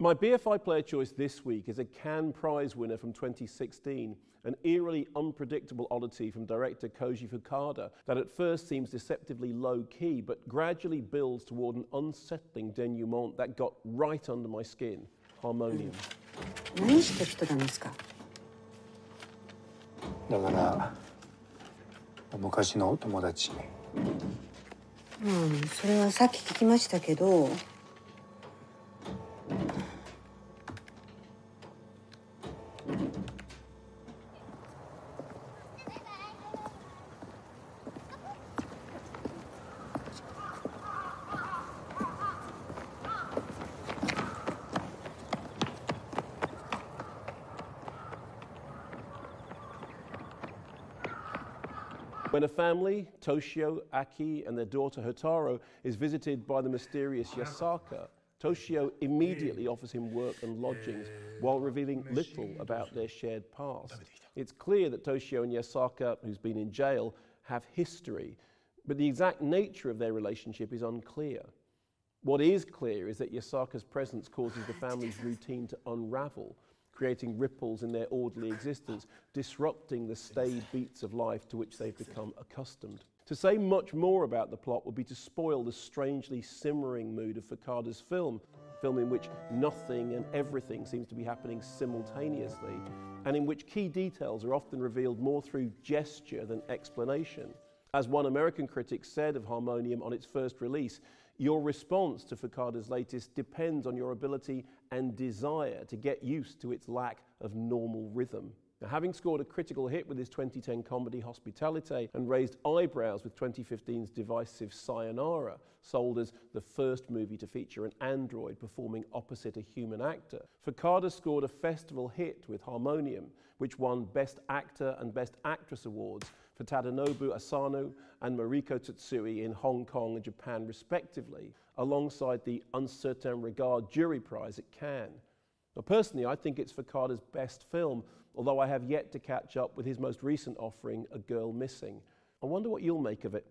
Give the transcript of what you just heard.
My BFI player choice this week is a Cannes Prize winner from 2016, an eerily unpredictable oddity from director Koji Fukada that at first seems deceptively low key but gradually builds toward an unsettling denouement that got right under my skin Harmonium. 何してる人なんですかだから昔のお友達うんそれはさっき聞きましたけど When a family, Toshio, Aki, and their daughter Hotaru, is visited by the mysterious Yasaka, Toshio immediately offers him work and lodgings while revealing little about their shared past. It's clear that Toshio and Yasaka, who's been in jail, have history, but the exact nature of their relationship is unclear. What is clear is that Yasaka's presence causes the family's routine to unravel, creating ripples in their orderly existence, disrupting the staid beats of life to which they've become accustomed. To say much more about the plot would be to spoil the strangely simmering mood of Fukada's film, a film in which nothing and everything seems to be happening simultaneously, and in which key details are often revealed more through gesture than explanation. As one American critic said of Harmonium on its first release, your response to Fukada's latest depends on your ability and desire to get used to its lack of normal rhythm. Now, having scored a critical hit with his 2010 comedy Hospitalité and raised eyebrows with 2015's divisive Sayonara, sold as the first movie to feature an android performing opposite a human actor, Fukada scored a festival hit with Harmonium, which won Best Actor and Best Actress awards for Tadanobu Asano and Mariko Tsutsui in Hong Kong and Japan, respectively, alongside the Un Certain Regard Jury Prize at Cannes. Now, personally, I think it's Fukada's best film, although I have yet to catch up with his most recent offering, A Girl Missing. I wonder what you'll make of it.